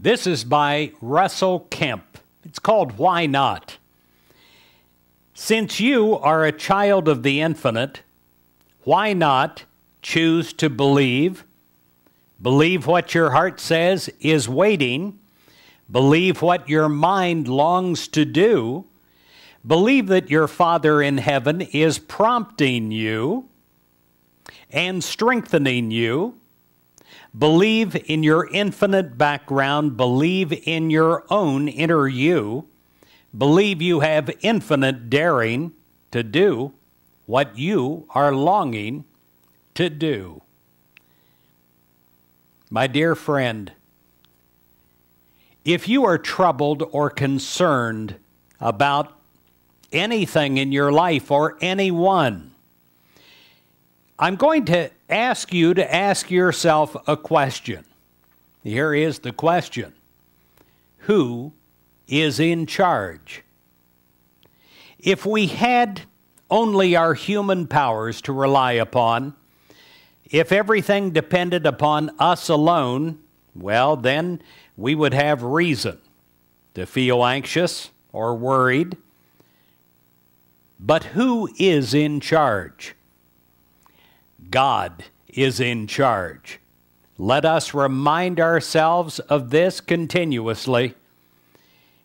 This is by Russell Kemp. It's called Why Not? Since you are a child of the infinite, why not choose to believe? Believe what your heart says is waiting. Believe what your mind longs to do. Believe that your Father in heaven is prompting you and strengthening you. Believe in your infinite background. Believe in your own inner you. Believe you have infinite daring to do what you are longing to do. My dear friend, if you are troubled or concerned about anything in your life or anyone, I'm going to ask you to ask yourself a question. Here is the question Who is in charge? If we had only our human powers to rely upon, if everything depended upon us alone, well, then we would have reason to feel anxious or worried. But who is in charge? God is in charge. Let us remind ourselves of this continuously.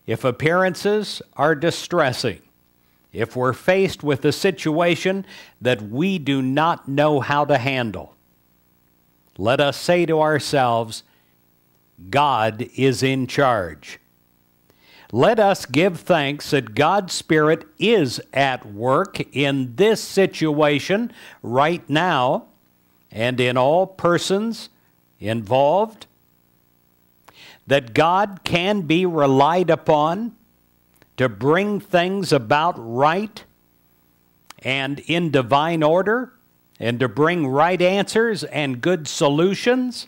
If appearances are distressing, if we're faced with a situation that we do not know how to handle, let us say to ourselves, God is in charge. Let us give thanks that God's Spirit is at work in this situation right now and in all persons involved. That God can be relied upon to bring things about right and in divine order and to bring right answers and good solutions.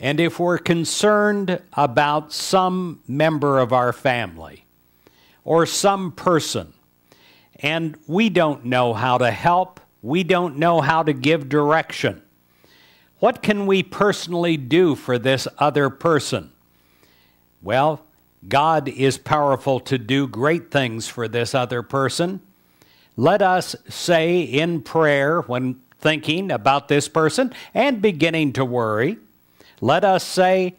And if we're concerned about some member of our family or some person, and we don't know how to help, we don't know how to give direction, what can we personally do for this other person? Well, God is powerful to do great things for this other person. Let us say in prayer when thinking about this person and beginning to worry, let us say,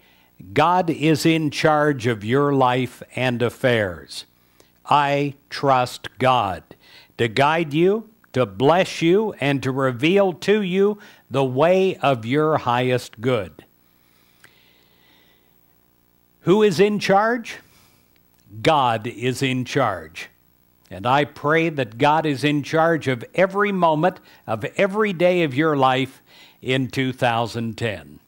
God is in charge of your life and affairs. I trust God to guide you, to bless you, and to reveal to you the way of your highest good. Who is in charge? God is in charge. And I pray that God is in charge of every moment of every day of your life in 2010.